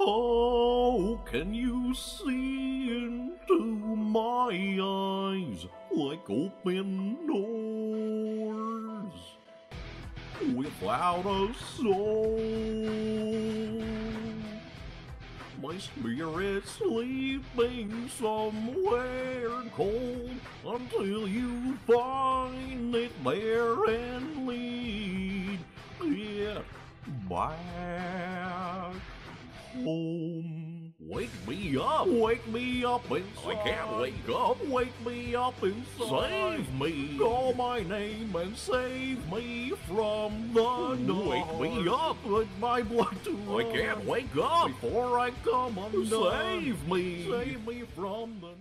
How can you see into my eyes like open doors without a soul? My spirit's sleeping somewhere cold until you find it there and lead it back. Wake me up, wake me up inside. I can't wake up, wake me up inside. Save me, call my name and save me from the dark. Wake me up, put my blood to I can't wake up before I come undone. Save me, save me from the